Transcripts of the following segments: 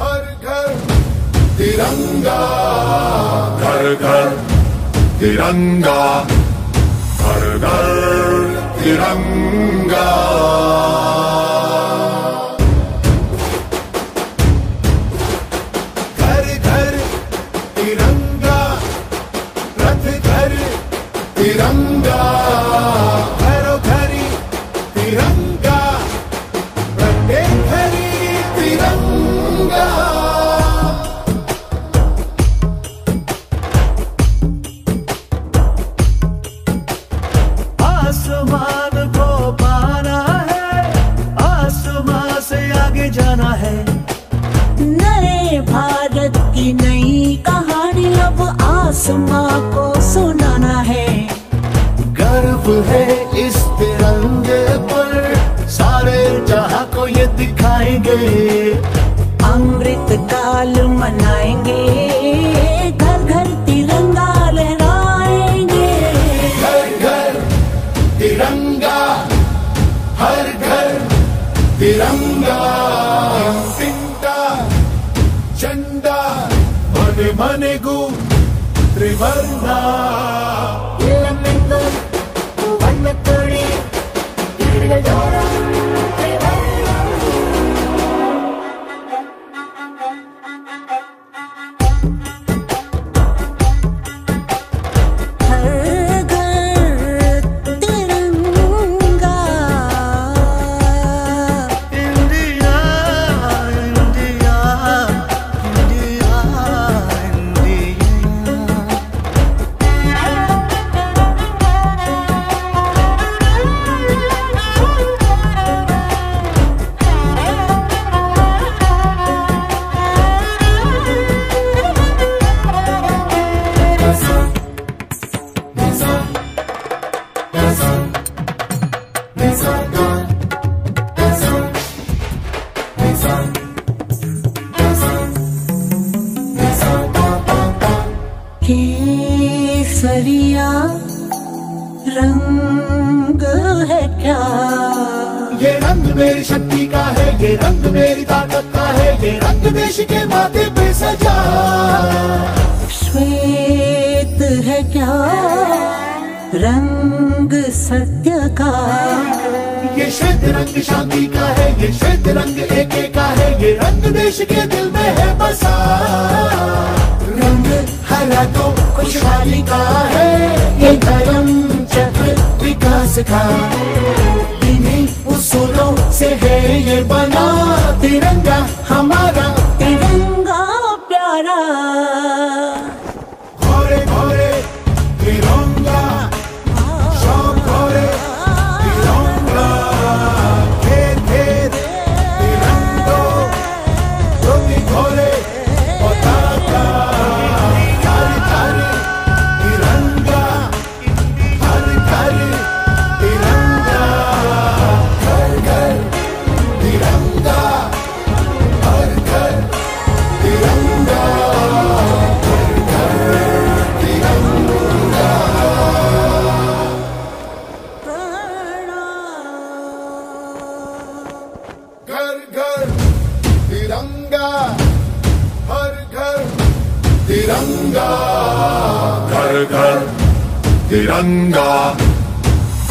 हर घर तिरंगा घर घर तिरंगा हर घर तिरंगा तिरंगा आसमान को पाना है आसमान से आगे जाना है। नए भारत की नई कहानी अब आसमां को सुनाना है। गर्व है इस तिरंगे पर सारे जहाँ को ये दिखाएँगे। अमृत काल मनाएँगे। घर घर तिरंगा लहराएँगे। घर घर तिरंगा, हर घर तिरंगा। तिंटा झंडा मने मनेगू त्रिवर्णा। केसरिया रंग है क्या? ये रंग मेरी शक्ति का है ये रंग मेरी ताकत का है ये रंग देश के माथे पे सजा। श्वेत है क्या? रंग सत्य का। ये श्वेत रंग शांति का है, ये श्वेत रंग एक का है, ये रंग देश के दिल में है बसा। रंग हरा तो खुशहाली का है, ये धर्म चक्र विकास का। घर घर तिरंगा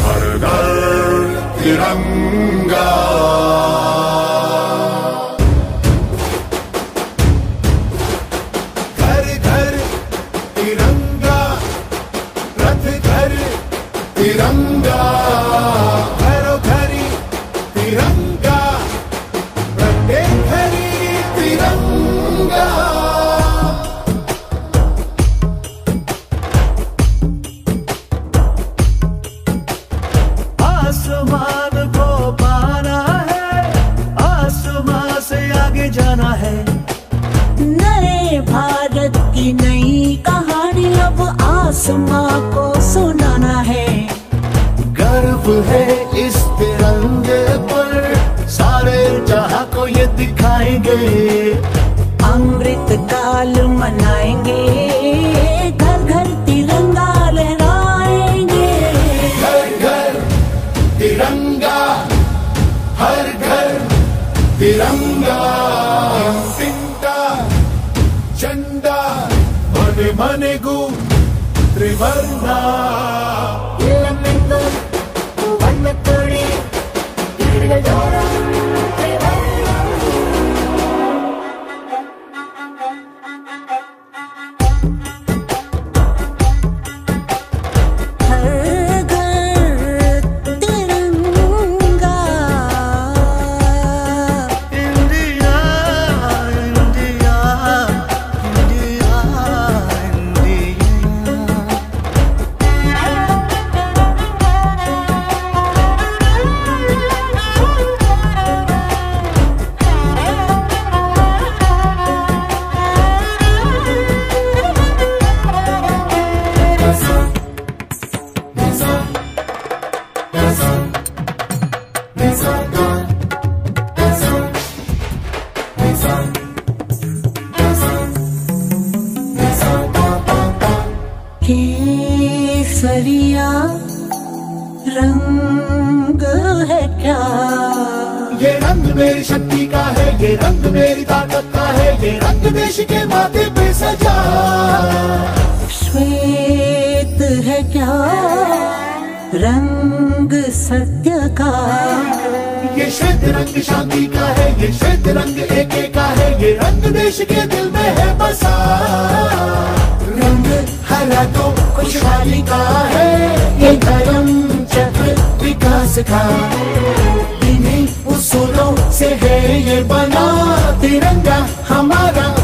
हर घर तिरंगा घर घर तिरंगा रथ घर तिरंगा आसमां को सुनाना है। गर्व है इस तिरंगे पर। सारे जहाँ को ये दिखाएँगे। अमृत काल मनाएँगे। घर घर तिरंगा लहराएँगे। घर घर तिरंगा हर घर तिरंगा। झंडा मने வெற்றி வருந்தா இல்லம் எங்கும் வண்ண தோழி केसरिया रंग है क्या? ये रंग मेरी शक्ति का है ये रंग मेरी ताकत का है ये रंग देश के माथे पे सजा। श्वेत है क्या? रंग सत्य का। ये श्वेत रंग शांति का है, ये श्वेत रंग एके का है, ये रंग देश के दिल में है बसा। रंग हरा तो खुशहाली का है, ये धर्म चक्र विकास का। इन्हीं उसूलों से है ये बना तिरंगा हमारा।